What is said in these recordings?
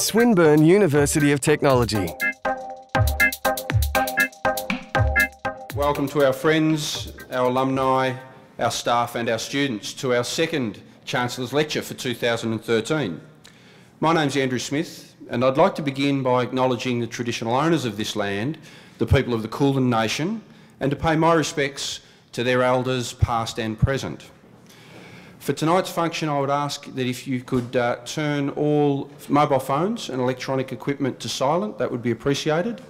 Swinburne University of Technology. Welcome to our friends, our alumni, our staff and our students to our second Chancellor's Lecture for 2013. My name's Andrew Smith and I'd like to begin by acknowledging the traditional owners of this land, the people of the Kulin Nation, and to pay my respects to their elders past and present. For tonight's function, I would ask that if you could uh, turn all mobile phones and electronic equipment to silent, that would be appreciated.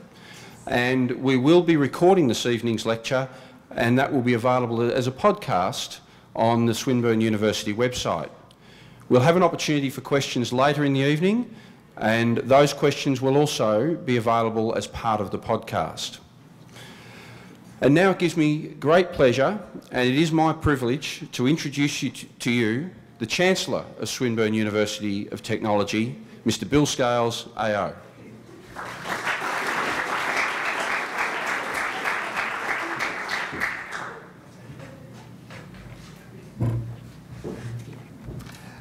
And we will be recording this evening's lecture, and that will be available as a podcast on the Swinburne University website. We'll have an opportunity for questions later in the evening, and those questions will also be available as part of the podcast. And now it gives me great pleasure, and it is my privilege to introduce you to, to you the Chancellor of Swinburne University of Technology, Mr Bill Scales, AO.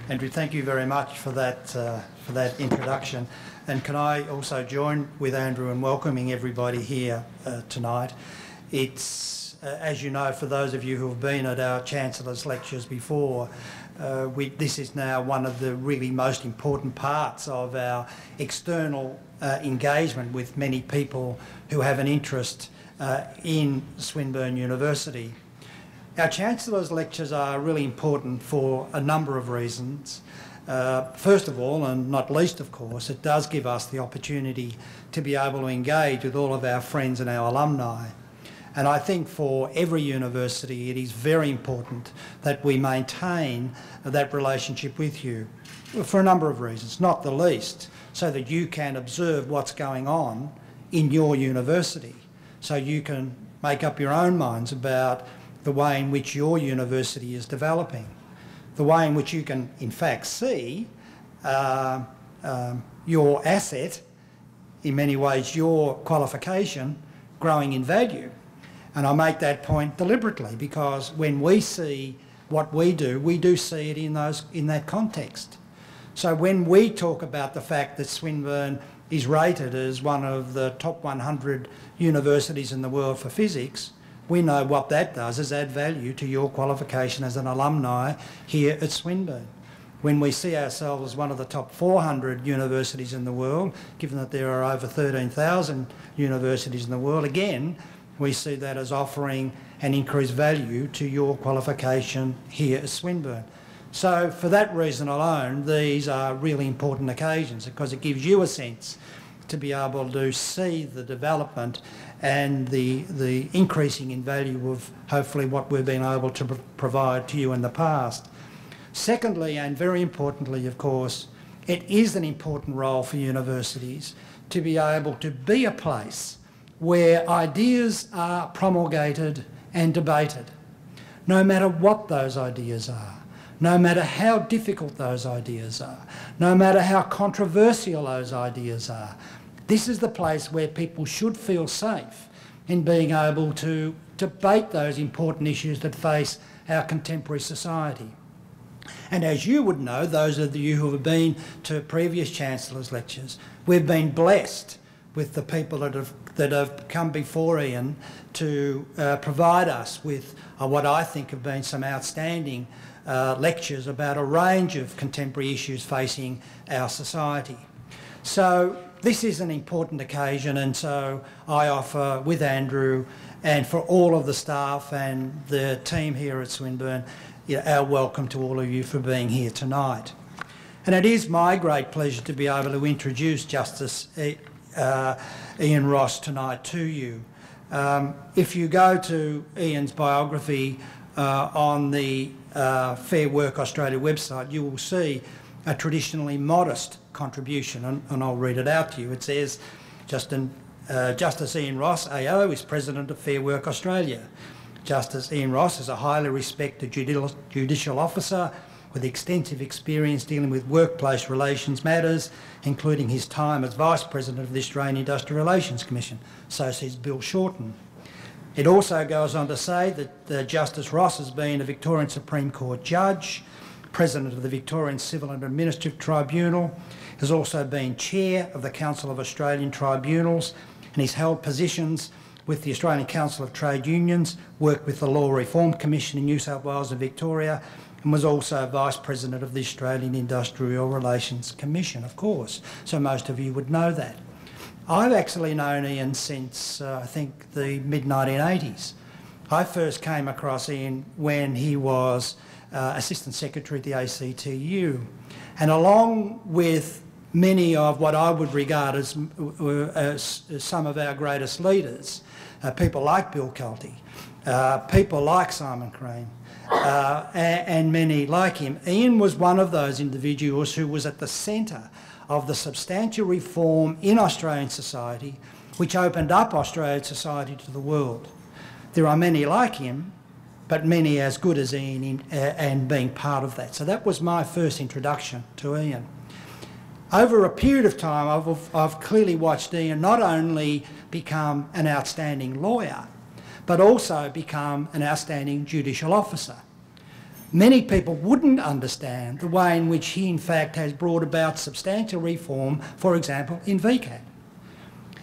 Andrew, thank you very much for that, uh, for that introduction. And can I also join with Andrew in welcoming everybody here uh, tonight. It's, uh, as you know, for those of you who have been at our Chancellor's lectures before, uh, we, this is now one of the really most important parts of our external uh, engagement with many people who have an interest uh, in Swinburne University. Our Chancellor's lectures are really important for a number of reasons. Uh, first of all, and not least of course, it does give us the opportunity to be able to engage with all of our friends and our alumni. And I think for every university, it is very important that we maintain that relationship with you for a number of reasons, not the least, so that you can observe what's going on in your university, so you can make up your own minds about the way in which your university is developing, the way in which you can, in fact, see uh, um, your asset, in many ways your qualification, growing in value. And I make that point deliberately because when we see what we do, we do see it in, those, in that context. So when we talk about the fact that Swinburne is rated as one of the top 100 universities in the world for physics, we know what that does is add value to your qualification as an alumni here at Swinburne. When we see ourselves as one of the top 400 universities in the world, given that there are over 13,000 universities in the world, again, we see that as offering an increased value to your qualification here at Swinburne. So for that reason alone, these are really important occasions because it gives you a sense to be able to see the development and the, the increasing in value of hopefully what we've been able to provide to you in the past. Secondly, and very importantly, of course, it is an important role for universities to be able to be a place where ideas are promulgated and debated, no matter what those ideas are, no matter how difficult those ideas are, no matter how controversial those ideas are. This is the place where people should feel safe in being able to debate those important issues that face our contemporary society. And as you would know, those of you who have been to previous Chancellor's lectures, we've been blessed with the people that have that have come before Iain to uh, provide us with uh, what I think have been some outstanding uh, lectures about a range of contemporary issues facing our society. So this is an important occasion and so I offer with Andrew and for all of the staff and the team here at Swinburne you know, our welcome to all of you for being here tonight. And it is my great pleasure to be able to introduce Justice uh, Iain Ross tonight to you. Um, if you go to Iain's biography uh, on the uh, Fair Work Australia website, you will see a traditionally modest contribution, and, and I'll read it out to you. It says, Justin, uh, Justice Iain Ross, AO, is President of Fair Work Australia. Justice Iain Ross is a highly respected judicial officer with extensive experience dealing with workplace relations matters, including his time as Vice President of the Australian Industrial Relations Commission. So says Bill Shorten. It also goes on to say that uh, Justice Ross has been a Victorian Supreme Court judge, President of the Victorian Civil and Administrative Tribunal, has also been Chair of the Council of Australian Tribunals, and he's held positions with the Australian Council of Trade Unions, worked with the Law Reform Commission in New South Wales and Victoria, and was also Vice President of the Australian Industrial Relations Commission, of course. So most of you would know that. I've actually known Iain since, uh, I think, the mid-1980s. I first came across Iain when he was uh, Assistant Secretary at the ACTU. And along with many of what I would regard as, as some of our greatest leaders, uh, people like Bill Kelty, uh, people like Simon Crean, uh, and, many like him. Iain was one of those individuals who was at the centre of the substantial reform in Australian society which opened up Australian society to the world. There are many like him, but many as good as Iain in, uh, and being part of that. So that was my first introduction to Iain. Over a period of time, I've, I've clearly watched Iain not only become an outstanding lawyer, but also become an outstanding judicial officer. Many people wouldn't understand the way in which he in fact has brought about substantial reform, for example, in VCAT.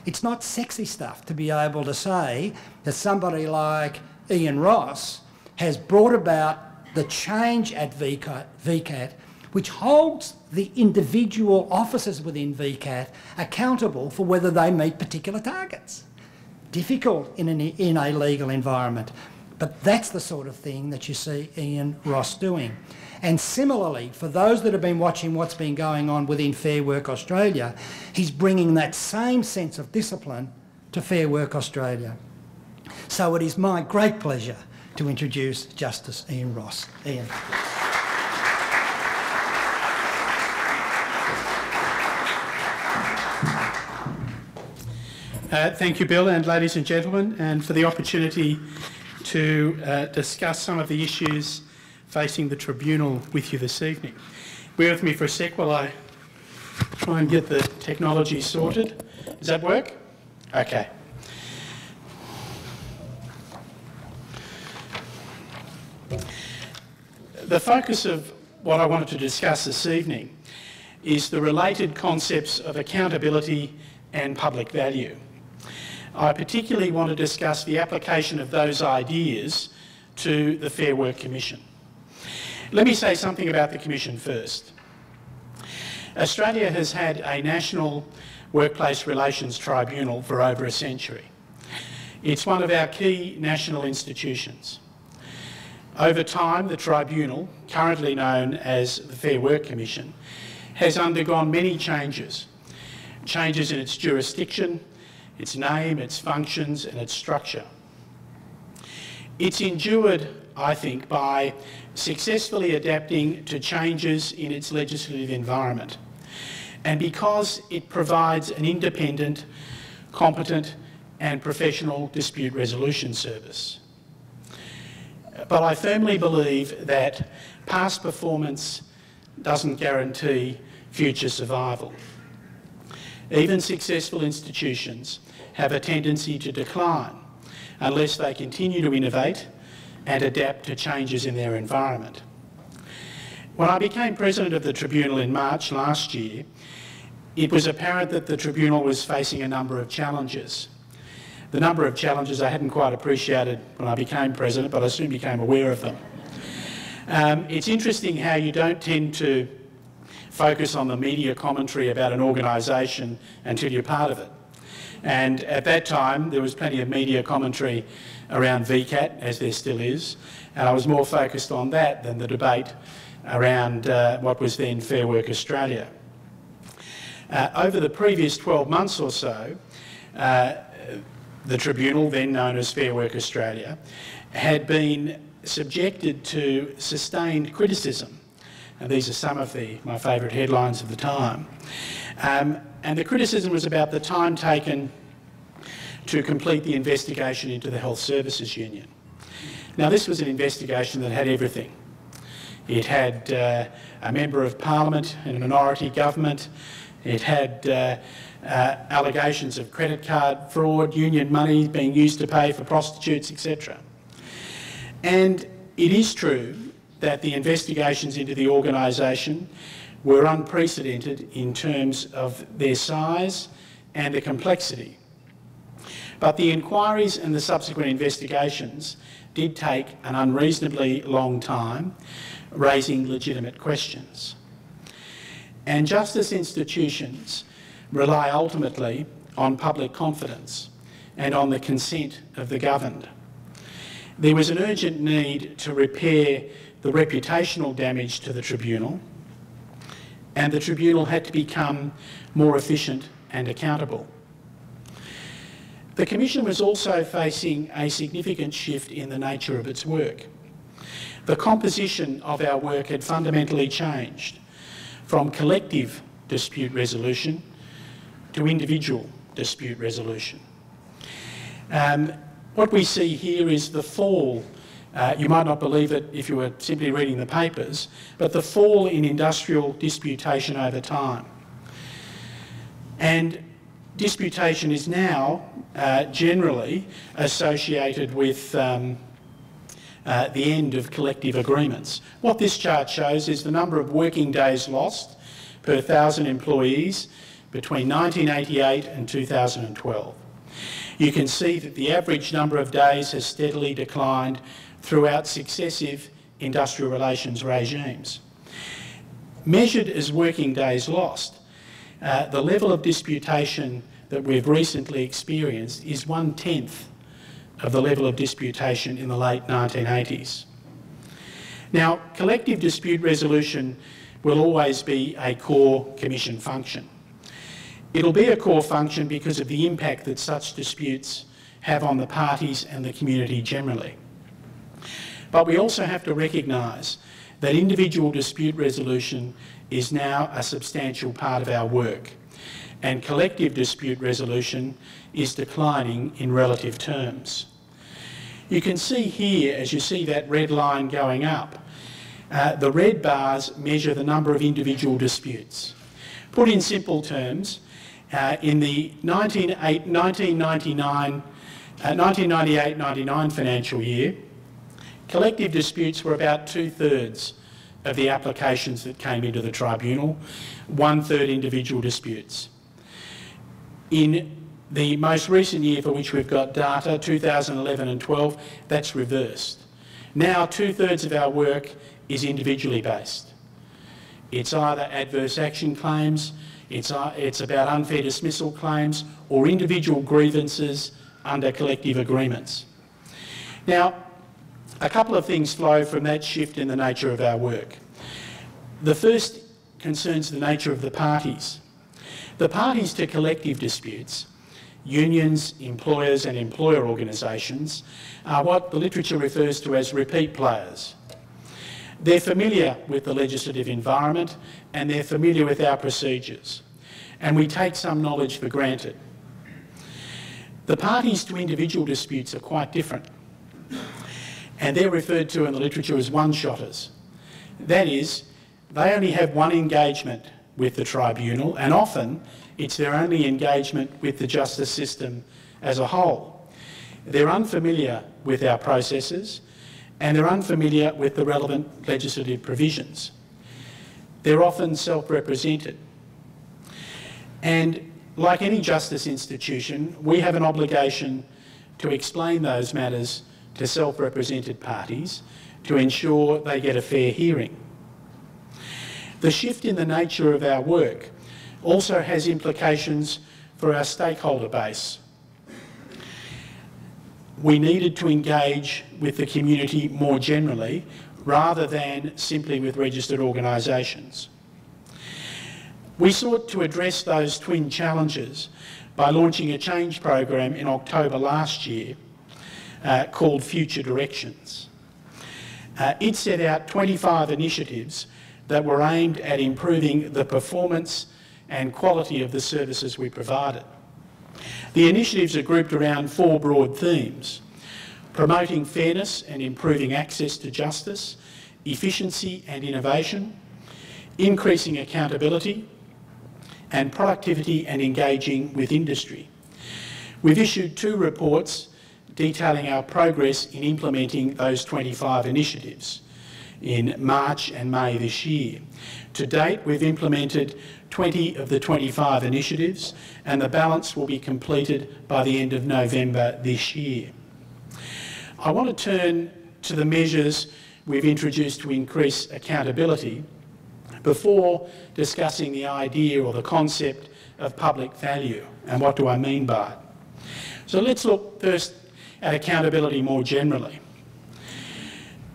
It's not sexy stuff to be able to say that somebody like Iain Ross has brought about the change at VCAT, VCAT which holds the individual officers within VCAT accountable for whether they meet particular targets. Difficult in, an, in a legal environment, but that's the sort of thing that you see Iain Ross doing. And similarly, for those that have been watching what's been going on within Fair Work Australia, he's bringing that same sense of discipline to Fair Work Australia. So it is my great pleasure to introduce Justice Iain Ross. Iain. Uh, thank you, Bill, and ladies and gentlemen, and for the opportunity to uh, discuss some of the issues facing the Tribunal with you this evening. Bear with me for a sec while I try and get the technology sorted. Does that work? Okay. The focus of what I wanted to discuss this evening is the related concepts of accountability and public value. I particularly want to discuss the application of those ideas to the Fair Work Commission. Let me say something about the Commission first. Australia has had a national workplace relations tribunal for over a century. It's one of our key national institutions. Over time, the tribunal, currently known as the Fair Work Commission, has undergone many changes. Changes in its jurisdiction, its name, its functions and its structure. It's endured, I think, by successfully adapting to changes in its legislative environment and because it provides an independent, competent and professional dispute resolution service. But I firmly believe that past performance doesn't guarantee future survival. Even successful institutions have a tendency to decline unless they continue to innovate and adapt to changes in their environment. When I became President of the Tribunal in March last year, it was apparent that the Tribunal was facing a number of challenges. The number of challenges I hadn't quite appreciated when I became President, but I soon became aware of them. Um, it's interesting how you don't tend to focus on the media commentary about an organisation until you're part of it. And at that time, there was plenty of media commentary around VCAT, as there still is, and I was more focused on that than the debate around uh, what was then Fair Work Australia. Uh, over the previous 12 months or so, uh, the tribunal, then known as Fair Work Australia, had been subjected to sustained criticism. And these are some of the, my favourite headlines of the time. Um, and the criticism was about the time taken to complete the investigation into the Health Services Union. Now, this was an investigation that had everything. It had uh, a member of parliament in a minority government. It had uh, uh, allegations of credit card fraud, union money being used to pay for prostitutes, etc. And it is true that the investigations into the organisation were unprecedented in terms of their size and the complexity. But the inquiries and the subsequent investigations did take an unreasonably long time, raising legitimate questions. And justice institutions rely ultimately on public confidence and on the consent of the governed. There was an urgent need to repair the reputational damage to the tribunal, and the tribunal had to become more efficient and accountable. The Commission was also facing a significant shift in the nature of its work. The composition of our work had fundamentally changed from collective dispute resolution to individual dispute resolution. Um, what we see here is the fall, uh, you might not believe it if you were simply reading the papers, but the fall in industrial disputation over time. And disputation is now uh, generally associated with um, uh, the end of collective agreements. What this chart shows is the number of working days lost per thousand employees between 1988 and 2012. You can see that the average number of days has steadily declined throughout successive industrial relations regimes. Measured as working days lost, uh, the level of disputation that we've recently experienced is one-tenth of the level of disputation in the late 1980s. Now, collective dispute resolution will always be a core Commission function. It'll be a core function because of the impact that such disputes have on the parties and the community generally. But we also have to recognise that individual dispute resolution is now a substantial part of our work and collective dispute resolution is declining in relative terms. You can see here, as you see that red line going up, uh, the red bars measure the number of individual disputes. Put in simple terms, uh, in the 1998-99 uh, financial year, collective disputes were about two-thirds of the applications that came into the tribunal, one-third individual disputes. In the most recent year for which we've got data, 2011 and 12, that's reversed. Now two-thirds of our work is individually based. It's either adverse action claims, it's, uh, it's about unfair dismissal claims or individual grievances under collective agreements. Now, a couple of things flow from that shift in the nature of our work. The first concerns the nature of the parties. The parties to collective disputes, unions, employers and employer organisations, are what the literature refers to as repeat players. They're familiar with the legislative environment and they're familiar with our procedures. And we take some knowledge for granted. The parties to individual disputes are quite different. And they're referred to in the literature as one-shotters. That is, they only have one engagement with the tribunal and often it's their only engagement with the justice system as a whole. They're unfamiliar with our processes and they're unfamiliar with the relevant legislative provisions. They're often self-represented. And like any justice institution, we have an obligation to explain those matters to self-represented parties to ensure they get a fair hearing. The shift in the nature of our work also has implications for our stakeholder base we needed to engage with the community more generally rather than simply with registered organisations. We sought to address those twin challenges by launching a change program in October last year uh, called Future Directions. Uh, it set out 25 initiatives that were aimed at improving the performance and quality of the services we provided. The initiatives are grouped around four broad themes. Promoting fairness and improving access to justice, efficiency and innovation, increasing accountability, and productivity and engaging with industry. We've issued two reports detailing our progress in implementing those 25 initiatives. in March and May this year. To date, we've implemented 20 of the 25 initiatives and the balance will be completed by the end of November this year. I want to turn to the measures we've introduced to increase accountability before discussing the idea or the concept of public value and what do I mean by it. So let's look first accountability more generally.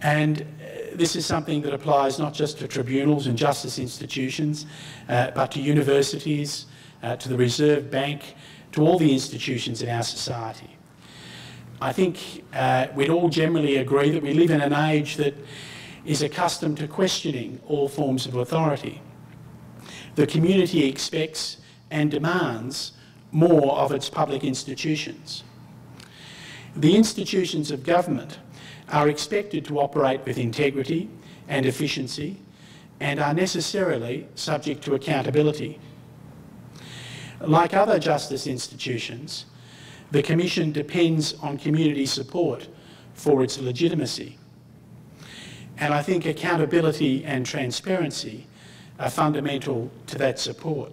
And uh, this is something that applies not just to tribunals and justice institutions, uh, but to universities, uh, to the Reserve Bank, to all the institutions in our society. I think uh, we'd all generally agree that we live in an age that is accustomed to questioning all forms of authority. The community expects and demands more of its public institutions. The institutions of government are expected to operate with integrity and efficiency and are necessarily subject to accountability. Like other justice institutions, the Commission depends on community support for its legitimacy. And I think accountability and transparency are fundamental to that support.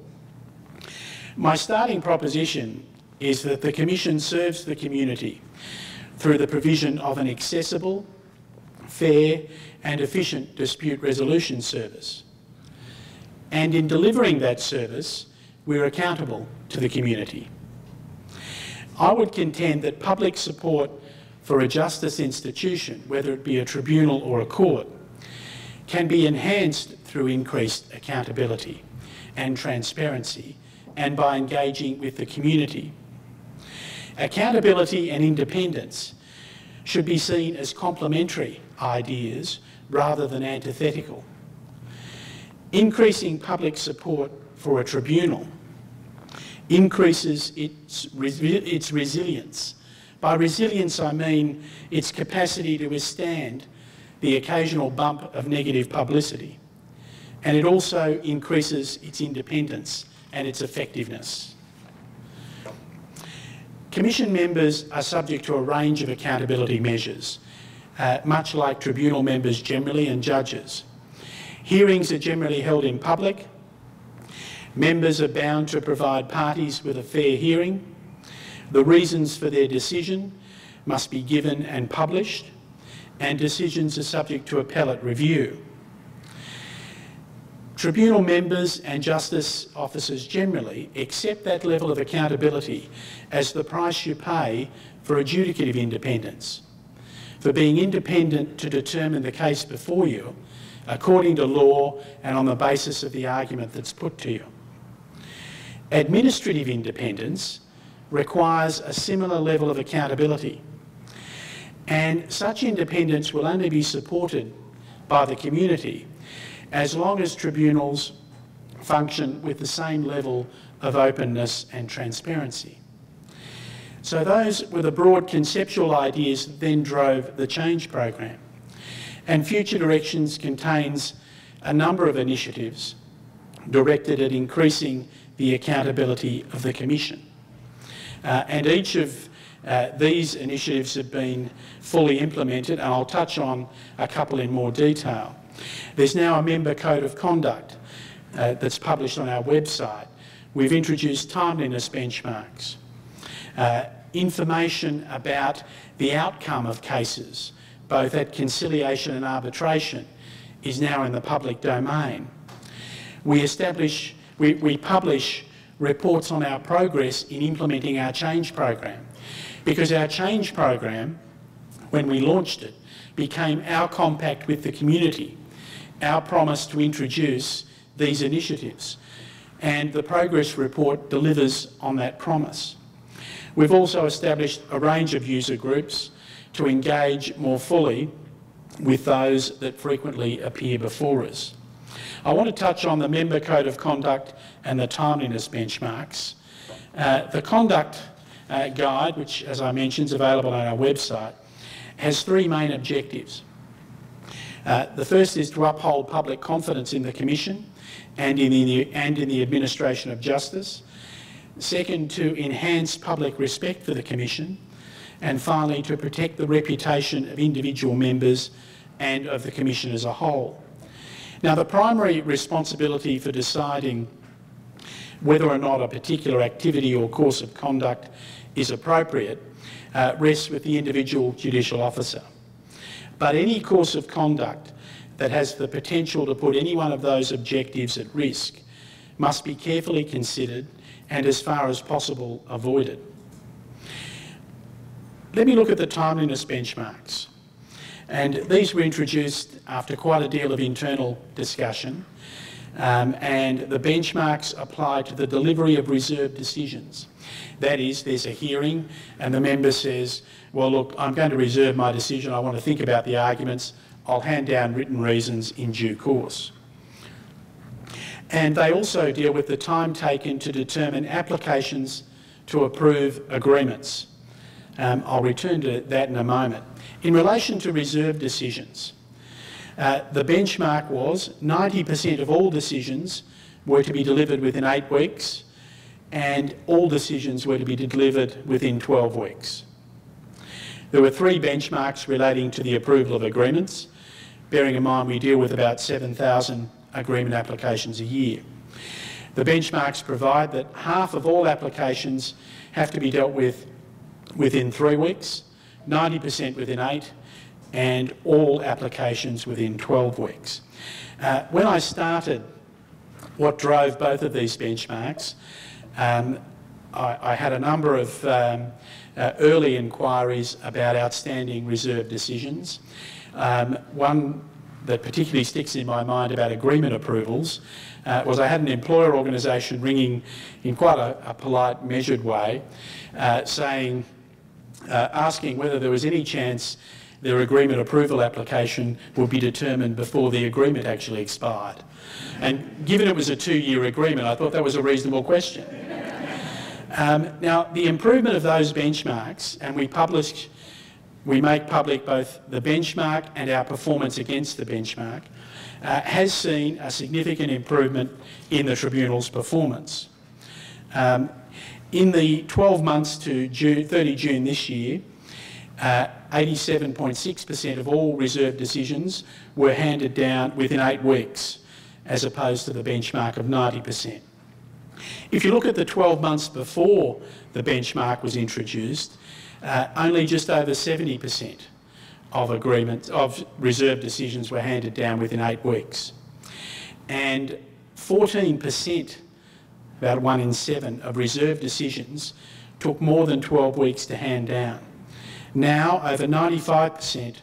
My starting proposition is that the Commission serves the community through the provision of an accessible, fair and efficient dispute resolution service. And in delivering that service, we're accountable to the community. I would contend that public support for a justice institution, whether it be a tribunal or a court, can be enhanced through increased accountability and transparency and by engaging with the community. Accountability and independence should be seen as complementary ideas rather than antithetical. Increasing public support for a tribunal increases its, its resilience. By resilience, I mean its capacity to withstand the occasional bump of negative publicity. And it also increases its independence and its effectiveness. Commission members are subject to a range of accountability measures, uh, much like tribunal members generally and judges. Hearings are generally held in public Members are bound to provide parties with a fair hearing. The reasons for their decision must be given and published, and decisions are subject to appellate review. Tribunal members and justice officers generally accept that level of accountability as the price you pay for adjudicative independence, for being independent to determine the case before you according to law and on the basis of the argument that's put to you. Administrative independence requires a similar level of accountability. And such independence will only be supported by the community as long as tribunals function with the same level of openness and transparency. So those were the broad conceptual ideas that then drove the change program. And Future Directions contains a number of initiatives directed at increasing the accountability of the Commission. Uh, and each of uh, these initiatives have been fully implemented, and I'll touch on a couple in more detail. There's now a member code of conduct uh, that's published on our website. We've introduced timeliness benchmarks, uh, information about the outcome of cases, both at conciliation and arbitration, is now in the public domain. We establish we, we publish reports on our progress in implementing our change program because our change program, when we launched it, became our compact with the community, our promise to introduce these initiatives. And the progress report delivers on that promise. We've also established a range of user groups to engage more fully with those that frequently appear before us. I want to touch on the member code of conduct and the timeliness benchmarks. Uh, the conduct uh, guide, which as I mentioned is available on our website, has three main objectives. Uh, the first is to uphold public confidence in the Commission and in the, and in the administration of justice. Second, to enhance public respect for the Commission. And finally, to protect the reputation of individual members and of the Commission as a whole. Now, the primary responsibility for deciding whether or not a particular activity or course of conduct is appropriate uh, rests with the individual judicial officer. But any course of conduct that has the potential to put any one of those objectives at risk must be carefully considered and as far as possible avoided. Let me look at the timeliness benchmarks. And these were introduced after quite a deal of internal discussion. Um, and the benchmarks apply to the delivery of reserved decisions. That is, there's a hearing and the member says, well, look, I'm going to reserve my decision. I want to think about the arguments. I'll hand down written reasons in due course. And they also deal with the time taken to determine applications to approve agreements. Um, I'll return to that in a moment. In relation to reserve decisions, uh, the benchmark was 90% of all decisions were to be delivered within eight weeks and all decisions were to be delivered within 12 weeks. There were three benchmarks relating to the approval of agreements, bearing in mind we deal with about 7,000 agreement applications a year. The benchmarks provide that half of all applications have to be dealt with within three weeks, 90% within eight, and all applications within 12 weeks. Uh, when I started, what drove both of these benchmarks, um, I, I, had a number of um, uh, early inquiries about outstanding reserve decisions. Um, one that particularly sticks in my mind about agreement approvals uh, was I had an employer organisation ringing in quite a, a polite, measured way, uh, saying, uh, asking whether there was any chance their agreement approval application would be determined before the agreement actually expired. And given it was a two-year agreement, I thought that was a reasonable question. Um, now, the improvement of those benchmarks, and we published we make public both the benchmark and our performance against the benchmark, uh, has seen a significant improvement in the Tribunal's performance. Um, in the 12 months to June, 30 June this year, 87.6% uh, of all reserved decisions were handed down within eight weeks, as opposed to the benchmark of 90%. If you look at the 12 months before the benchmark was introduced, uh, only just over 70% of agreements, of reserve decisions were handed down within eight weeks. And 14%, about one in seven, of reserve decisions took more than 12 weeks to hand down. Now, over 95%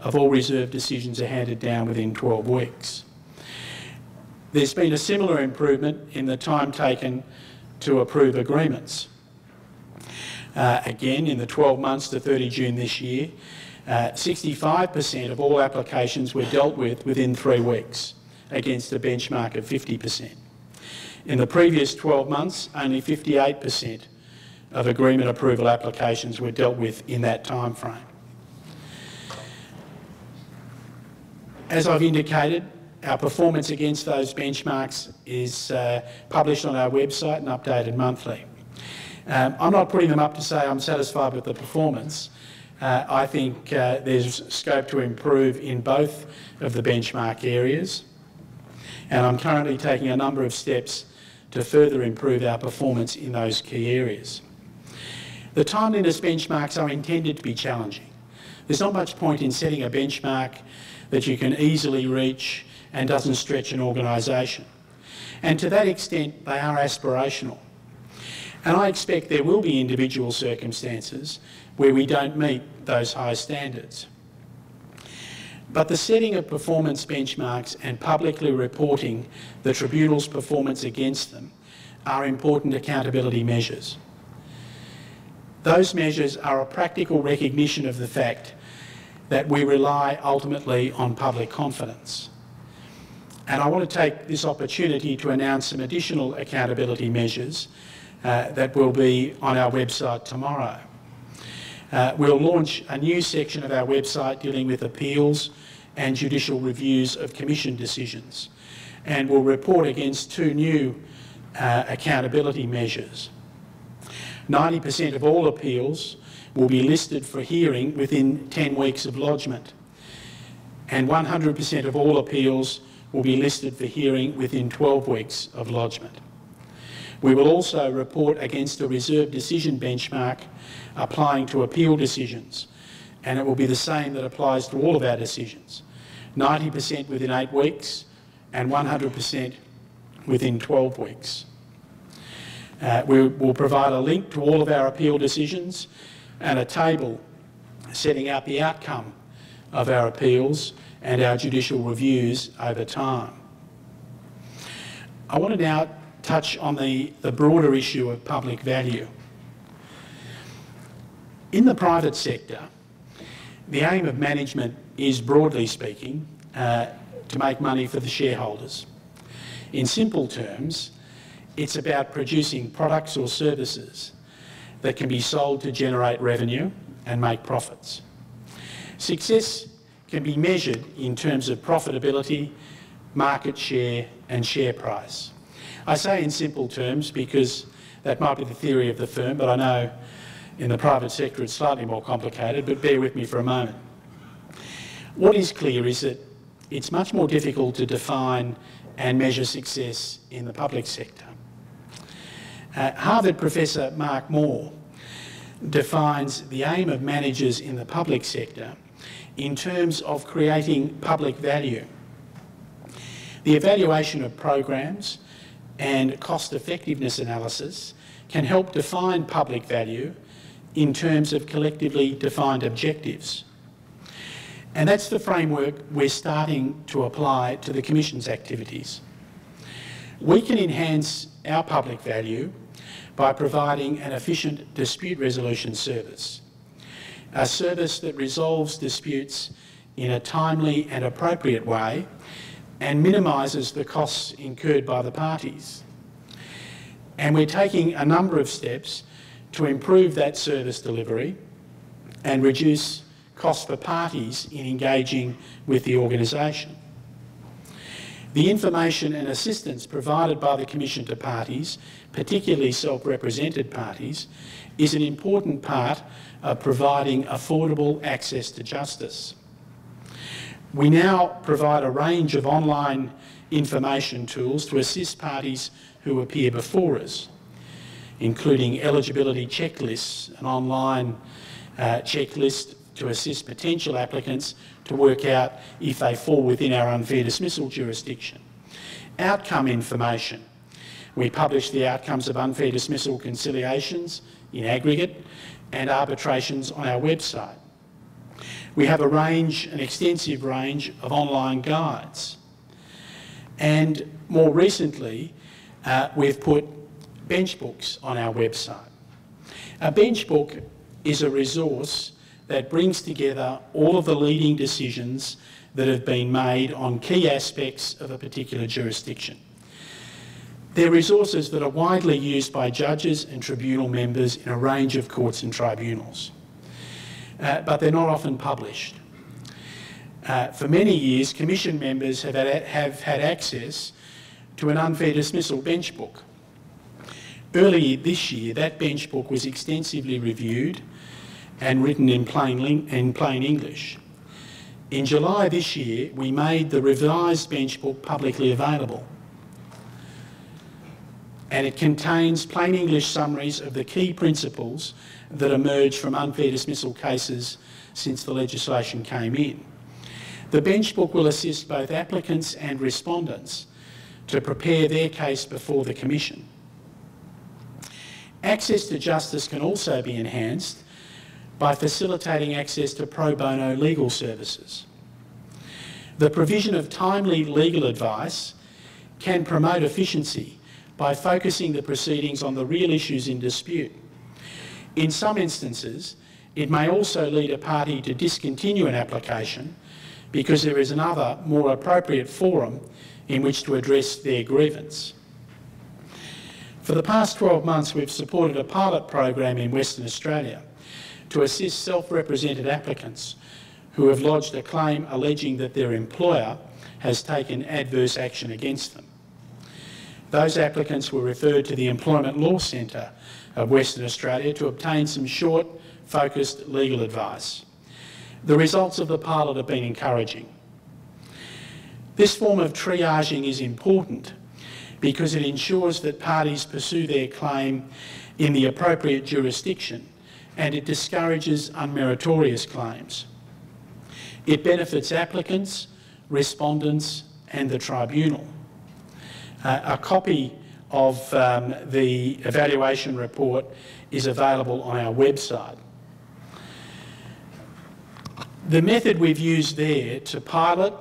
of all reserve decisions are handed down within 12 weeks. There's been a similar improvement in the time taken to approve agreements. Uh, again, in the 12 months to 30 June this year, 65% uh, of all applications were dealt with within three weeks, against a benchmark of 50%. In the previous 12 months, only 58% of agreement approval applications were dealt with in that time frame. As I've indicated, our performance against those benchmarks is uh, published on our website and updated monthly. Um, I'm not putting them up to say I'm satisfied with the performance. Uh, I think uh, there's scope to improve in both of the benchmark areas. And I'm currently taking a number of steps to further improve our performance in those key areas. The timeliness benchmarks are intended to be challenging. There's not much point in setting a benchmark that you can easily reach and doesn't stretch an organisation. And to that extent, they are aspirational. And I expect there will be individual circumstances where we don't meet those high standards. But the setting of performance benchmarks and publicly reporting the Tribunal's performance against them are important accountability measures. Those measures are a practical recognition of the fact that we rely ultimately on public confidence. And I want to take this opportunity to announce some additional accountability measures uh, that will be on our website tomorrow. Uh, we'll launch a new section of our website dealing with appeals and judicial reviews of Commission decisions and we'll report against two new uh, accountability measures. 90% of all appeals will be listed for hearing within 10 weeks of lodgement. and 100% of all appeals will be listed for hearing within 12 weeks of lodgement. We will also report against a reserved decision benchmark applying to appeal decisions, and it will be the same that applies to all of our decisions 90% within eight weeks and 100% within 12 weeks. Uh, we will provide a link to all of our appeal decisions and a table setting out the outcome of our appeals and our judicial reviews over time. I want to now touch on the, the broader issue of public value. In the private sector, the aim of management is, broadly speaking, uh, to make money for the shareholders. In simple terms, it's about producing products or services that can be sold to generate revenue and make profits. Success can be measured in terms of profitability, market share and share price. I say in simple terms because that might be the theory of the firm, but I know in the private sector it's slightly more complicated, but bear with me for a moment. What is clear is that it's much more difficult to define and measure success in the public sector. Uh, Harvard professor Mark Moore defines the aim of managers in the public sector in terms of creating public value. The evaluation of programs and cost effectiveness analysis can help define public value in terms of collectively defined objectives. And that's the framework we're starting to apply to the Commission's activities. We can enhance our public value by providing an efficient dispute resolution service, a service that resolves disputes in a timely and appropriate way and minimises the costs incurred by the parties. And we're taking a number of steps to improve that service delivery and reduce costs for parties in engaging with the organisation. The information and assistance provided by the Commission to parties, particularly self-represented parties, is an important part of providing affordable access to justice. We now provide a range of online information tools to assist parties who appear before us, including eligibility checklists, an online uh, checklist to assist potential applicants to work out if they fall within our unfair dismissal jurisdiction. Outcome information. We publish the outcomes of unfair dismissal conciliations in aggregate and arbitrations on our website. We have a range, an extensive range of online guides. And more recently, uh, we've put bench books on our website. A bench book is a resource that brings together all of the leading decisions that have been made on key aspects of a particular jurisdiction. They're resources that are widely used by judges and tribunal members in a range of courts and tribunals, uh, but they're not often published. Uh, for many years, Commission members have had, have had access to an unfair dismissal bench book. Earlier this year, that bench book was extensively reviewed and written in plain, in plain English. In July this year, we made the revised bench book publicly available. And it contains plain English summaries of the key principles that emerge from unfair dismissal cases since the legislation came in. The bench book will assist both applicants and respondents to prepare their case before the Commission. Access to justice can also be enhanced by facilitating access to pro bono legal services. The provision of timely legal advice can promote efficiency by focusing the proceedings on the real issues in dispute. In some instances, it may also lead a party to discontinue an application because there is another, more appropriate forum in which to address their grievance. For the past 12 months, we've supported a pilot program in Western Australia to assist self-represented applicants who have lodged a claim alleging that their employer has taken adverse action against them. Those applicants were referred to the Employment Law Centre of Western Australia to obtain some short, focused legal advice. The results of the pilot have been encouraging. This form of triaging is important because it ensures that parties pursue their claim in the appropriate jurisdiction and it discourages unmeritorious claims. It benefits applicants, respondents and the tribunal. Uh, a copy of um, the evaluation report is available on our website. The method we've used there to pilot,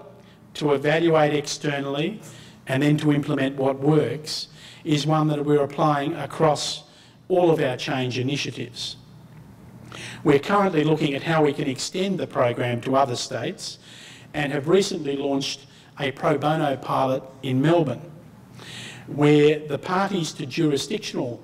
to evaluate externally and then to implement what works is one that we're applying across all of our change initiatives. We're currently looking at how we can extend the program to other states and have recently launched a pro bono pilot in Melbourne where the parties to jurisdictional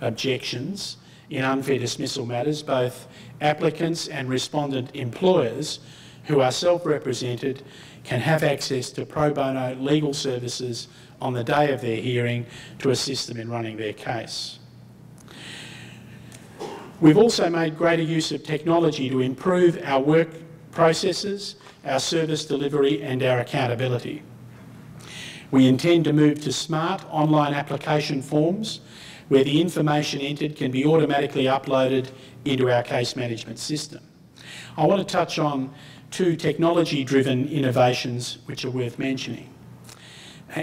objections in unfair dismissal matters, both applicants and respondent employers who are self-represented can have access to pro bono legal services on the day of their hearing to assist them in running their case. We've also made greater use of technology to improve our work processes, our service delivery and our accountability. We intend to move to smart online application forms where the information entered can be automatically uploaded into our case management system. I want to touch on two technology-driven innovations which are worth mentioning.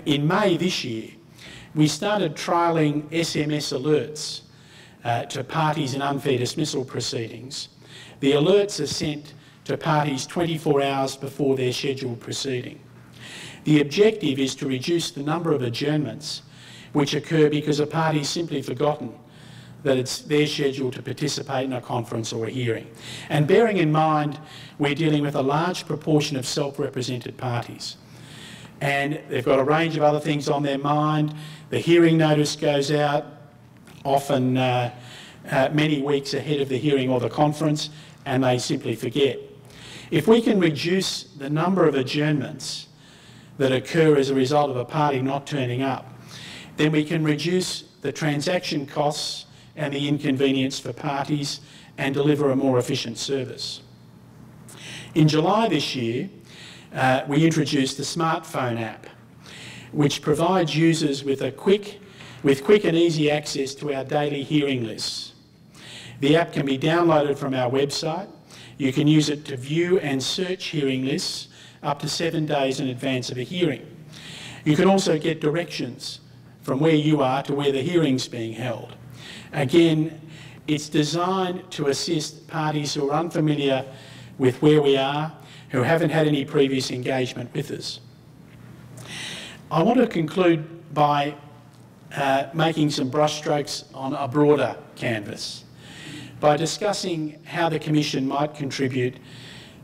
In May this year, we started trialling SMS alerts uh, to parties in unfair dismissal proceedings. The alerts are sent to parties 24 hours before their scheduled proceeding. The objective is to reduce the number of adjournments which occur because a party's simply forgotten that it's their schedule to participate in a conference or a hearing. And bearing in mind we're dealing with a large proportion of self-represented parties and they've got a range of other things on their mind, the hearing notice goes out often uh, uh, many weeks ahead of the hearing or the conference and they simply forget. If we can reduce the number of adjournments that occur as a result of a party not turning up, then we can reduce the transaction costs and the inconvenience for parties and deliver a more efficient service. In July this year, uh, we introduced the smartphone app, which provides users with a quick, with quick and easy access to our daily hearing lists. The app can be downloaded from our website. You can use it to view and search hearing lists up to seven days in advance of a hearing. You can also get directions from where you are to where the hearing's being held. Again, it's designed to assist parties who are unfamiliar with where we are, who haven't had any previous engagement with us. I want to conclude by uh, making some brushstrokes on a broader canvas by discussing how the Commission might contribute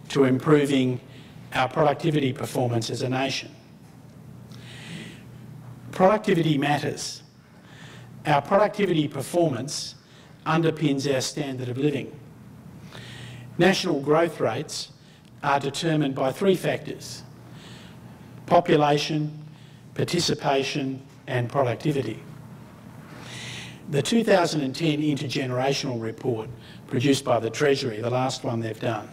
to improving our productivity performance as a nation. Productivity matters. Our productivity performance underpins our standard of living. National growth rates are determined by three factors, population, participation and productivity. The 2010 intergenerational report produced by the Treasury, the last one they've done,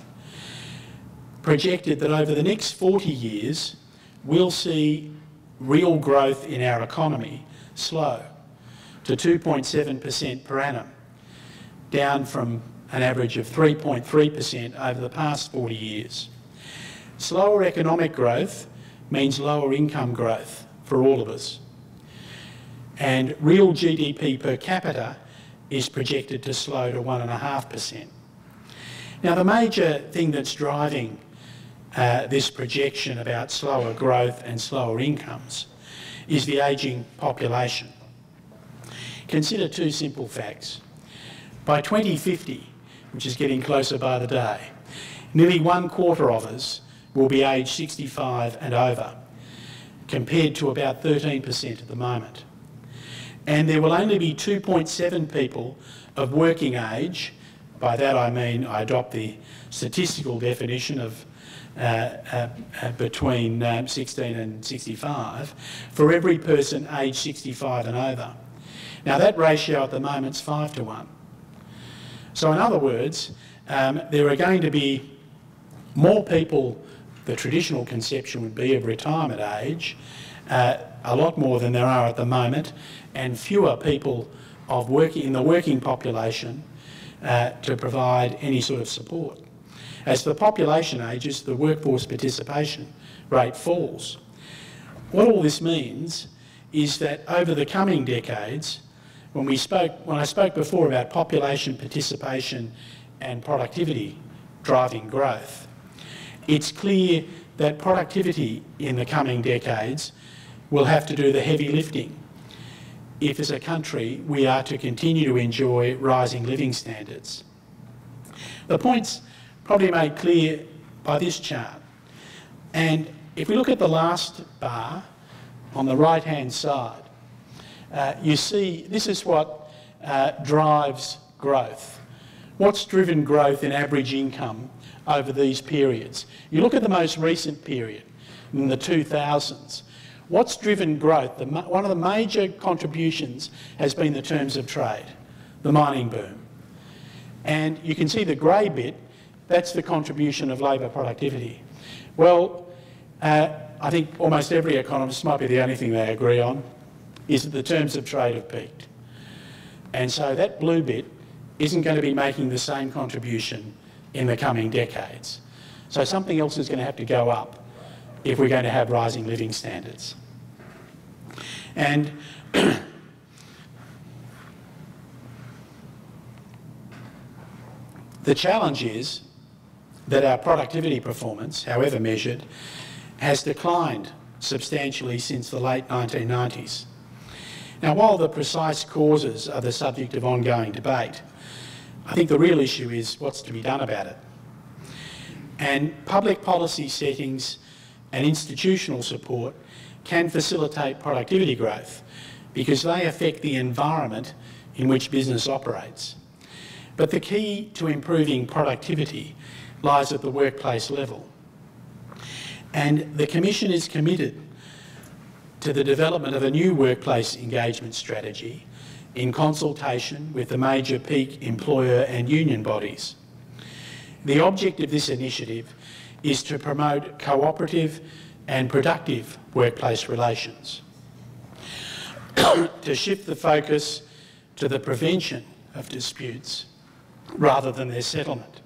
projected that over the next 40 years we'll see real growth in our economy slow to 2.7% per annum, down from an average of 3.3% over the past 40 years. Slower economic growth means lower income growth for all of us. And real GDP per capita is projected to slow to 1.5%. Now the major thing that's driving uh, this projection about slower growth and slower incomes is the ageing population. Consider two simple facts. By 2050, which is getting closer by the day, nearly one quarter of us will be aged 65 and over, compared to about 13% at the moment. And there will only be 2.7 people of working age, by that I mean I adopt the statistical definition of between um, 16 and 65 for every person aged 65 and over. Now that ratio at the moment is 5 to 1. So in other words, um, there are going to be more people the traditional conception would be of retirement age, uh, a lot more than there are at the moment, and fewer people of working in the working population uh, to provide any sort of support. As the population ages, the workforce participation rate falls. What all this means is that over the coming decades, when, we spoke, when I spoke before about population participation and productivity driving growth, it's clear that productivity in the coming decades will have to do the heavy lifting if as a country we are to continue to enjoy rising living standards. The point's probably made clear by this chart. And if we look at the last bar on the right-hand side, uh, you see this is what uh, drives growth. What's driven growth in average income over these periods? You look at the most recent period, in the 2000s, What's driven growth? The, one of the major contributions has been the terms of trade, the mining boom. And you can see the grey bit, that's the contribution of labour productivity. Well, uh, I think almost every economist might be the only thing they agree on, is that the terms of trade have peaked. And so that blue bit isn't going to be making the same contribution in the coming decades. So something else is going to have to go up if we're going to have rising living standards. And the challenge is that our productivity performance, however measured, has declined substantially since the late 1990s. Now, while the precise causes are the subject of ongoing debate, I think the real issue is what's to be done about it. And public policy settings and institutional support can facilitate productivity growth because they affect the environment in which business operates. But the key to improving productivity lies at the workplace level. And the Commission is committed to the development of a new workplace engagement strategy in consultation with the major peak employer and union bodies. The object of this initiative is to promote cooperative and productive workplace relations, to shift the focus to the prevention of disputes rather than their settlement.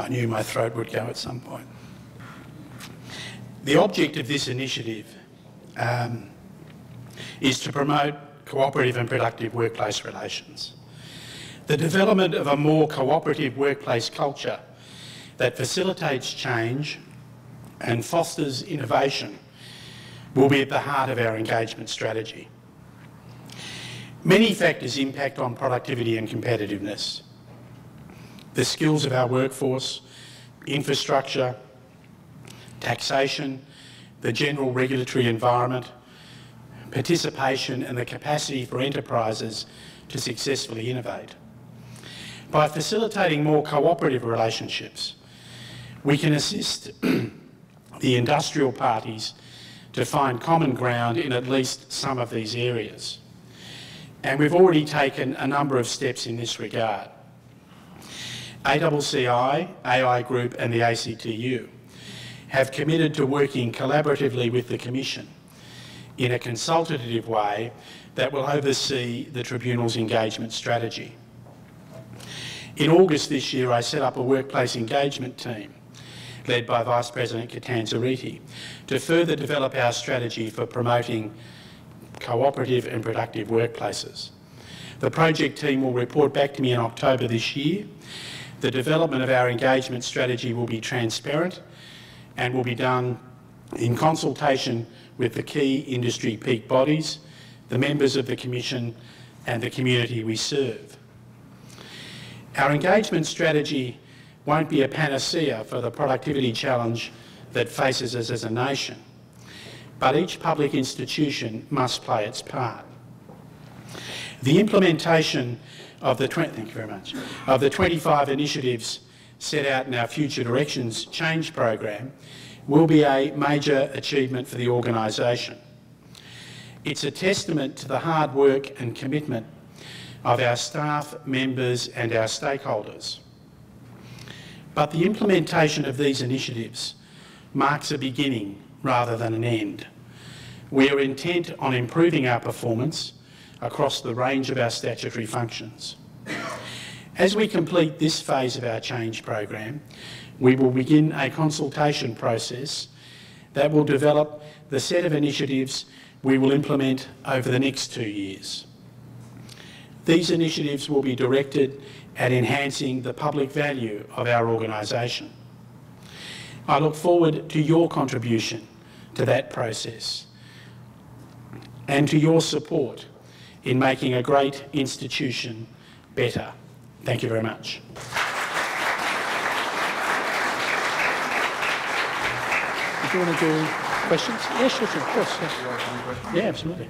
I knew my throat would go at some point. The object of this initiative um, is to promote cooperative and productive workplace relations. The development of a more cooperative workplace culture that facilitates change and fosters innovation will be at the heart of our engagement strategy. Many factors impact on productivity and competitiveness. The skills of our workforce, infrastructure, taxation, the general regulatory environment, participation and the capacity for enterprises to successfully innovate. By facilitating more cooperative relationships, we can assist the industrial parties to find common ground in at least some of these areas. And we've already taken a number of steps in this regard. ACCI, AI Group and the ACTU have committed to working collaboratively with the Commission in a consultative way that will oversee the Tribunal's engagement strategy. In August this year, I set up a workplace engagement team led by Vice President Catanzariti to further develop our strategy for promoting cooperative and productive workplaces. The project team will report back to me in October this year. The development of our engagement strategy will be transparent and will be done in consultation with the key industry peak bodies, the members of the Commission and the community we serve. Our engagement strategy won't be a panacea for the productivity challenge that faces us as a nation, but each public institution must play its part. The implementation of the, thank you very much, of the 25 initiatives set out in our Future Directions Change Program will be a major achievement for the organisation. It's a testament to the hard work and commitment of our staff, members and our stakeholders. But the implementation of these initiatives marks a beginning rather than an end. We are intent on improving our performance across the range of our statutory functions. As we complete this phase of our change program, we will begin a consultation process that will develop the set of initiatives we will implement over the next two years. These initiatives will be directed at enhancing the public value of our organisation. I look forward to your contribution to that process and to your support in making a great institution better. Thank you very much. Do you want to do questions? Yes, sure, sure, of course. Yes. Yeah, absolutely.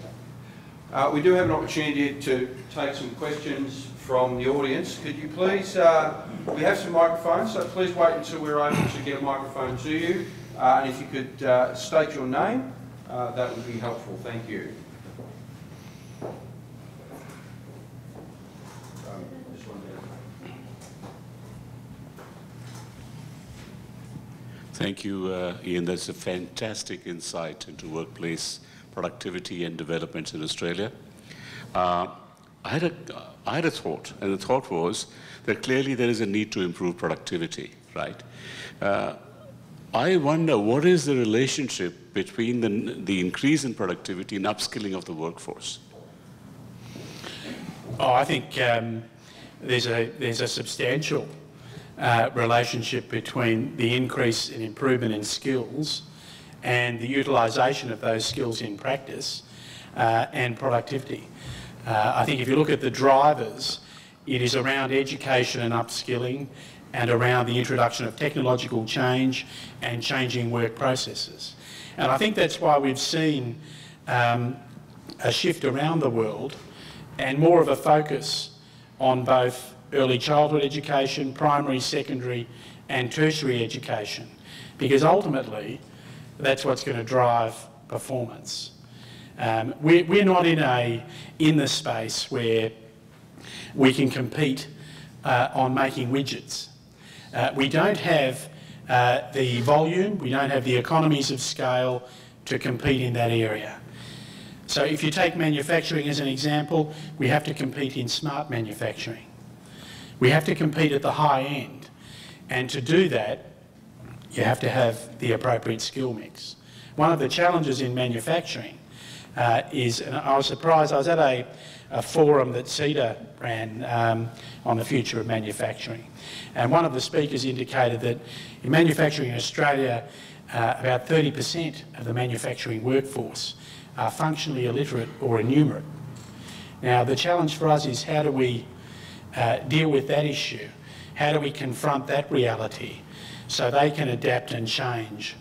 Uh, we do have an opportunity to take some questions from the audience. Could you please, uh, we have some microphones, so please wait until we're able to get a microphone to you. Uh, and if you could uh, state your name, uh, that would be helpful. Thank you. Thank you, uh, Iain. That's a fantastic insight into workplace productivity and developments in Australia. Uh, I, had a, I had a thought, and the thought was that clearly there is a need to improve productivity, right? Uh, I wonder what is the relationship between the, the increase in productivity and upskilling of the workforce? Oh, I think um, there's, a, there's a substantial uh, relationship between the increase in improvement in skills and the utilisation of those skills in practice uh, and productivity. Uh, I think if you look at the drivers, it is around education and upskilling and around the introduction of technological change and changing work processes. And I think that's why we've seen um, a shift around the world and more of a focus on both early childhood education, primary, secondary and tertiary education because ultimately that's what's going to drive performance. Um, we're, we're not in, a, in the space where we can compete uh, on making widgets. Uh, we don't have uh, the volume, we don't have the economies of scale to compete in that area. So if you take manufacturing as an example, we have to compete in smart manufacturing. We have to compete at the high end. And to do that, you have to have the appropriate skill mix. One of the challenges in manufacturing uh, is, and I was surprised, I was at a, a forum that CEDA ran um, on the future of manufacturing. And one of the speakers indicated that in manufacturing in Australia, uh, about 30% of the manufacturing workforce are functionally illiterate or enumerate. Now, the challenge for us is how do we uh, deal with that issue? How do we confront that reality so they can adapt and change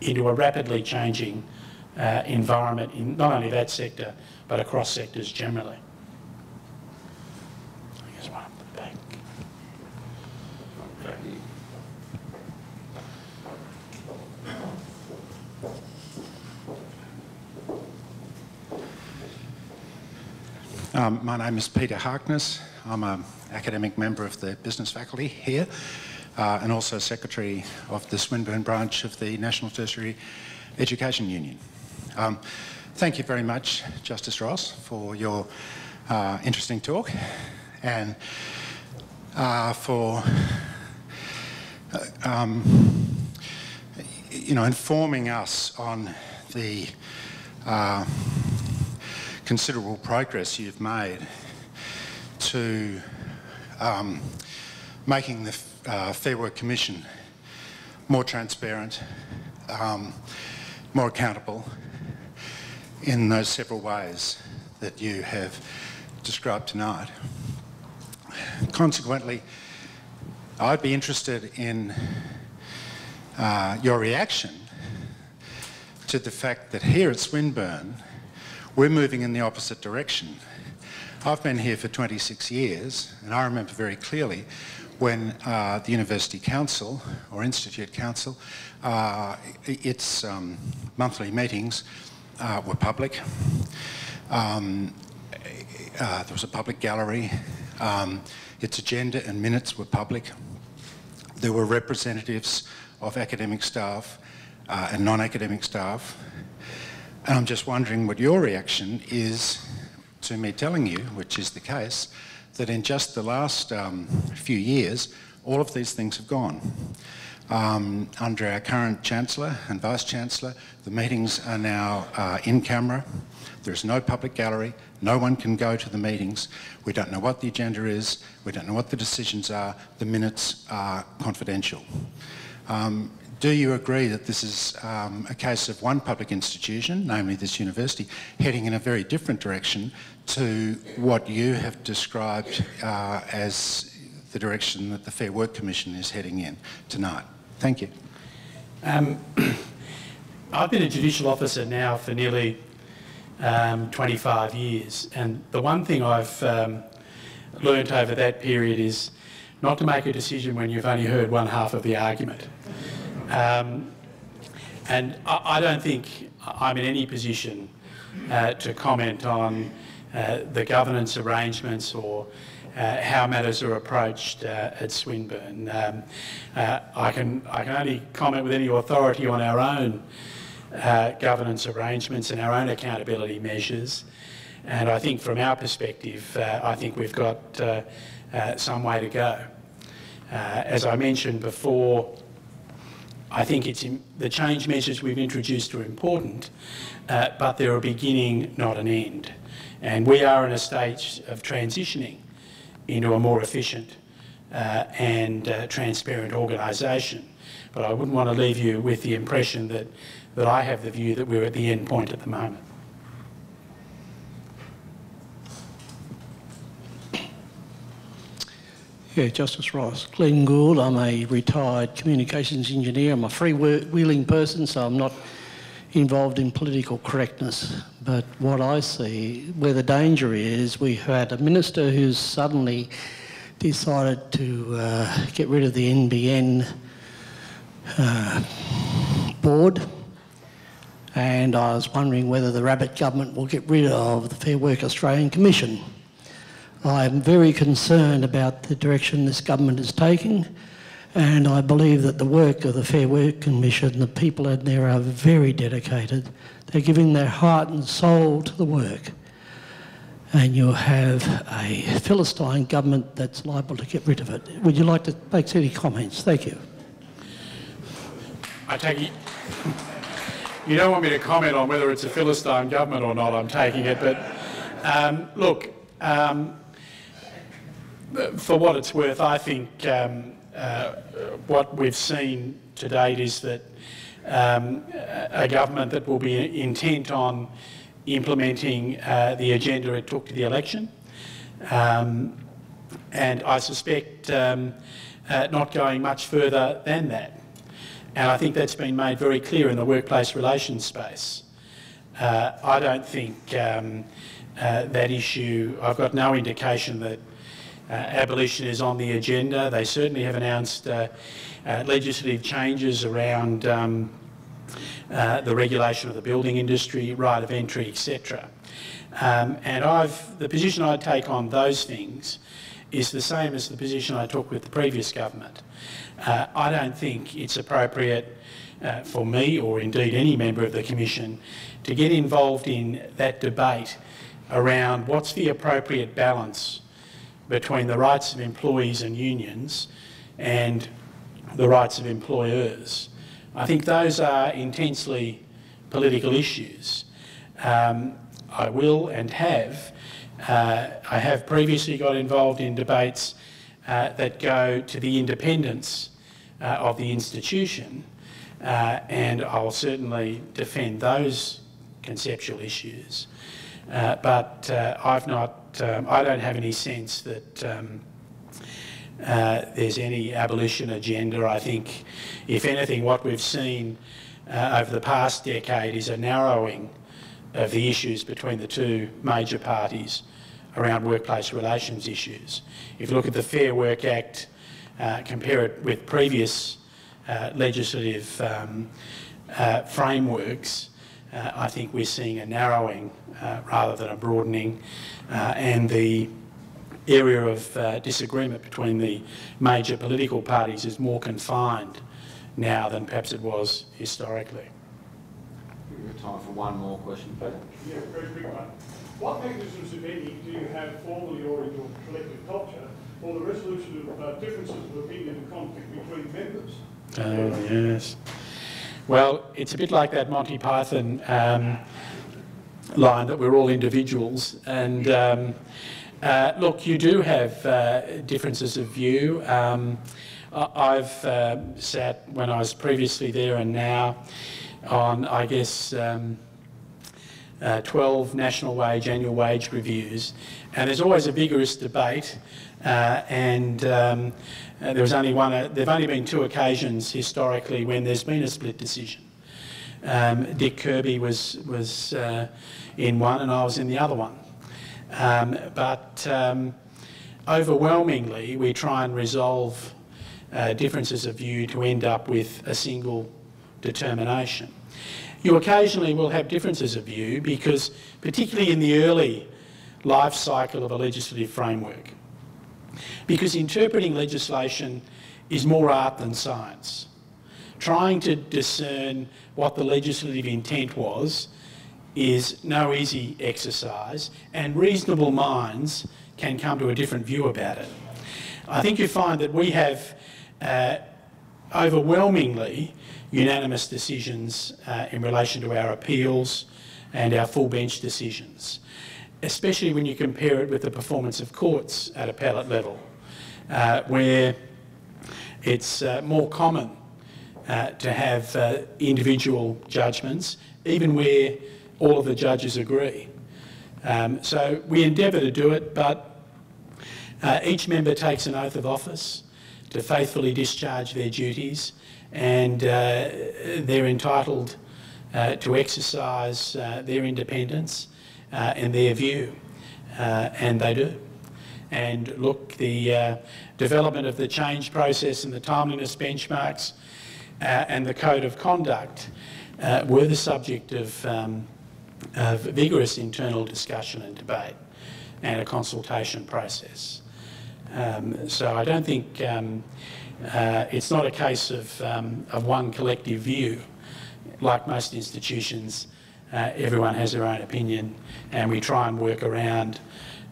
into a rapidly changing uh, environment in not only that sector but across sectors generally? Um, my name is Peter Harkness. I'm an academic member of the business faculty here uh, and also secretary of the Swinburne branch of the National Tertiary Education Union. Um, thank you very much, Justice Ross, for your uh, interesting talk and uh, for uh, um, you know, informing us on the uh, considerable progress you've made to um, making the uh, Fair Work Commission more transparent, um, more accountable in those several ways that you have described tonight. Consequently, I'd be interested in uh, your reaction to the fact that here at Swinburne, we're moving in the opposite direction. I've been here for 26 years, and I remember very clearly when uh, the University Council, or Institute Council, uh, its um, monthly meetings uh, were public. Um, uh, there was a public gallery. Um, its agenda and minutes were public. There were representatives of academic staff uh, and non-academic staff. And I'm just wondering what your reaction is to me telling you, which is the case, that in just the last um, few years, all of these things have gone. Um, under our current Chancellor and Vice-Chancellor, the meetings are now uh, in camera. There's no public gallery. No one can go to the meetings. We don't know what the agenda is. We don't know what the decisions are. The minutes are confidential. Um, do you agree that this is um, a case of one public institution, namely this university, heading in a very different direction to what you have described uh, as the direction that the Fair Work Commission is heading in tonight? Thank you. Um, I've been a judicial officer now for nearly um, 25 years, and the one thing I've um, learnt over that period is not to make a decision when you've only heard one half of the argument. Um, and I, I, don't think I'm in any position uh, to comment on the governance arrangements or uh, how matters are approached uh, at Swinburne. Um, uh, I, can, I can only comment with any authority on our own uh, governance arrangements and our own accountability measures. And I think from our perspective, uh, I think we've got uh, some way to go. as I mentioned before, I think it's the change measures we've introduced are important, but they're a beginning, not an end. And we are in a stage of transitioning into a more efficient uh, and uh, transparent organisation. But I wouldn't want to leave you with the impression that, that I have the view that we're at the end point at the moment. Yeah, Justice Ross. Glenn Gould, I'm a retired communications engineer. I'm a freewheeling person, so I'm not involved in political correctness. But what I see, where the danger is, we had a minister who's suddenly decided to uh, get rid of the NBN uh, board. And I was wondering whether the Rabbit government will get rid of the Fair Work Australian Commission. I'm very concerned about the direction this government is taking and I believe that the work of the Fair Work Commission, the people in there are very dedicated. They're giving their heart and soul to the work. And you have a Philistine government that's liable to get rid of it. Would you like to make any comments? Thank you. I take it. You don't want me to comment on whether it's a Philistine government or not, I'm taking it, but um, look, um, for what it's worth, I think um, uh, what we've seen to date is that um, a government that will be intent on implementing uh, the agenda it took to the election. Um, and I suspect um, uh, not going much further than that. And I think that's been made very clear in the workplace relations space. Uh, I don't think um, uh, that issue, I've got no indication that abolition is on the agenda. They certainly have announced uh, uh, legislative changes around um, the regulation of the building industry, right of entry, etc. Um, and I've, the position I take on those things is the same as the position I took with the previous government. Uh, I don't think it's appropriate uh, for me, or indeed any member of the Commission, to get involved in that debate around what's the appropriate balance between the rights of employees and unions and the rights of employers. I think those are intensely political issues. Um, I will and have. Uh, I have previously got involved in debates uh, that go to the independence uh, of the institution, uh, and I'll certainly defend those conceptual issues. Uh, but uh, I've not um, I don't have any sense that um, uh, there's any abolition agenda. I think, if anything, what we've seen uh, over the past decade is a narrowing of the issues between the two major parties around workplace relations issues. If you look at the Fair Work Act, uh, compare it with previous uh, legislative um, uh, frameworks, uh, I think we're seeing a narrowing uh, rather than a broadening, uh, and the area of uh, disagreement between the major political parties is more confined now than perhaps it was historically. We have time for one more question, Peter. Yeah, very quick one. What mechanisms, if any, do you have formally or in your collective culture for the resolution of uh, differences of opinion and conflict between members? Oh, yes. Well, it's a bit like that Monty Python um, line that we're all individuals. And um, uh, look, you do have uh, differences of view. Um, I've uh, sat when I was previously there and now on, I guess, um, uh, 12 national wage, annual wage reviews, and there's always a vigorous debate. Uh, and um, uh, there was only one. Uh, there've only been two occasions historically when there's been a split decision. Um, Dick Kirby was was in one, and I was in the other one. Um, but um, overwhelmingly, we try and resolve uh, differences of view to end up with a single determination. You occasionally will have differences of view because, particularly in the early life cycle of a legislative framework, because interpreting legislation is more art than science. Trying to discern what the legislative intent was is no easy exercise, and reasonable minds can come to a different view about it. I think you find that we have uh, overwhelmingly unanimous decisions uh, in relation to our appeals and our full bench decisions, especially when you compare it with the performance of courts at appellate level, uh, where it's uh, more common uh, to have uh, individual judgments, even where all of the judges agree. Um, so we endeavour to do it, but uh, each member takes an oath of office to faithfully discharge their duties and uh, they're entitled to exercise their independence uh, and their view, uh, and they do. And look, the development of the change process and the timeliness benchmarks and the code of conduct were the subject of, um, of vigorous internal discussion and debate and a consultation process. Um, so I don't think um, uh, it's not a case of, um, of one collective view. Like most institutions, uh, everyone has their own opinion and we try and work around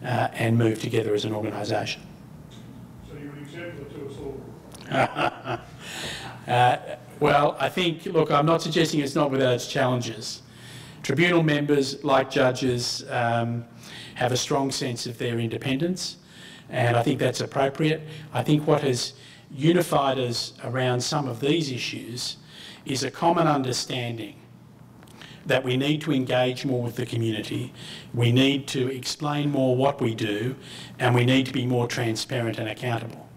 uh, and move together as an organisation. So you're an example to us all? Uh, well, I think, look, I'm not suggesting it's not without its challenges. Tribunal members, like judges, um, have a strong sense of their independence and I think that's appropriate. I think what has unified us around some of these issues is a common understanding that we need to engage more with the community, we need to explain more what we do, and we need to be more transparent and accountable.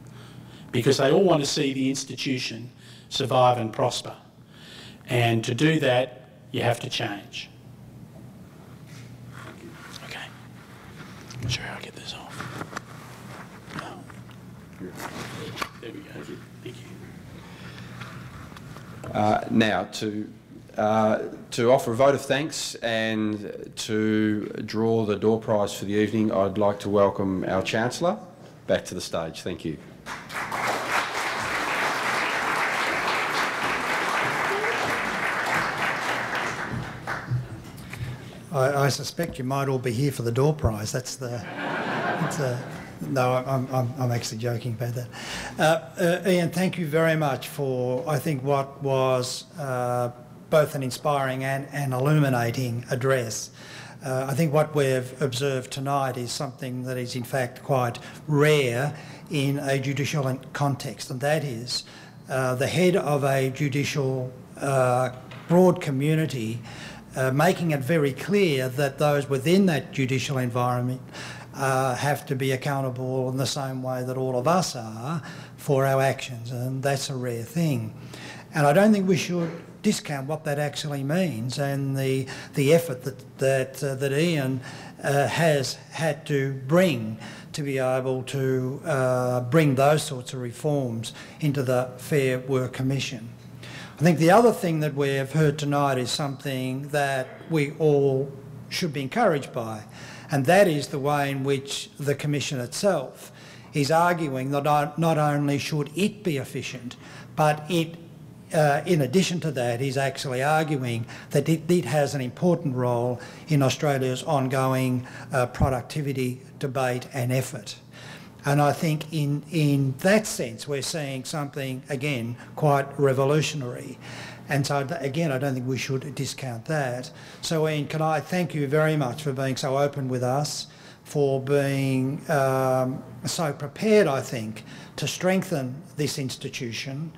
Because they all want to see the institution survive and prosper. And to do that, you have to change. Okay. I'm sure I'll get this off. There we go. Thank you. Uh, now, to, uh, to offer a vote of thanks and to draw the door prize for the evening, I'd like to welcome our Chancellor back to the stage. Thank you. I, I suspect you might all be here for the door prize. That's the. That's a, no, I'm, I'm, I'm actually joking about that. Uh, uh, Iain, thank you very much for, I think, what was uh, both an inspiring and an illuminating address. Uh, I think what we've observed tonight is something that is in fact quite rare in a judicial context, and that is uh, the head of a judicial uh, broad community making it very clear that those within that judicial environment uh, have to be accountable in the same way that all of us are for our actions, and that's a rare thing. And I don't think we should discount what that actually means and the the effort that that uh, that Iain uh, has had to bring to be able to uh, bring those sorts of reforms into the Fair Work Commission. I think the other thing that we have heard tonight is something that we all should be encouraged by, and that is the way in which the Commission itself is arguing that not only should it be efficient, but it, uh, in addition to that, he's actually arguing that it, it, has an important role in Australia's ongoing uh, productivity debate and effort. And I think in, in that sense, we're seeing something, again, quite revolutionary. And so, again, I don't think we should discount that. So, Iain, can I thank you very much for being so open with us, for being um, so prepared, I think, to strengthen this institution.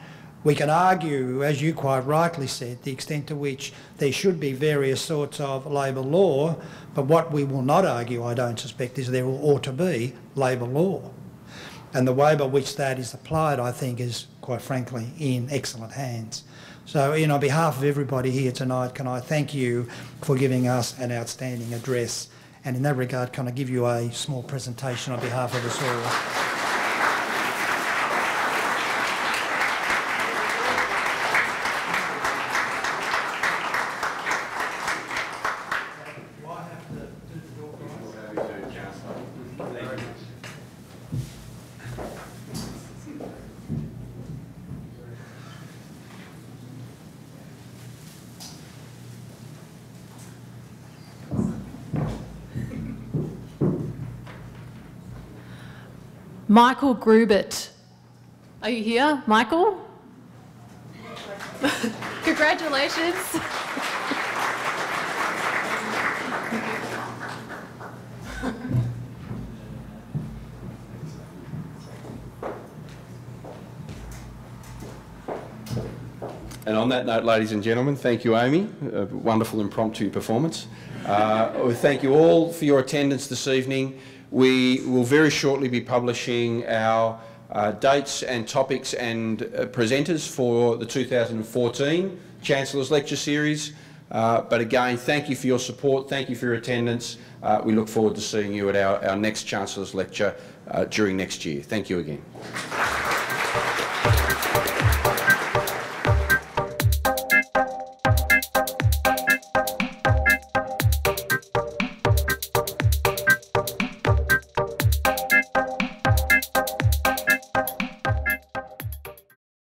We can argue, as you quite rightly said, the extent to which there should be various sorts of labour law, but what we will not argue, I don't suspect, is there ought to be labour law. And the way by which that is applied, I think, is quite frankly in excellent hands. So, Iain, on behalf of everybody here tonight, can I thank you for giving us an outstanding address? And in that regard, can I give you a small presentation on behalf of us all? Michael Grubert. Are you here, Michael? Congratulations. And on that note, ladies and gentlemen, thank you, Amy. A wonderful impromptu performance. Uh, thank you all for your attendance this evening. We will very shortly be publishing our uh, dates and topics and uh, presenters for the 2014 Chancellor's Lecture Series. Uh, but again, thank you for your support, thank you for your attendance. Uh, we look forward to seeing you at our, our next Chancellor's Lecture uh, during next year. Thank you again.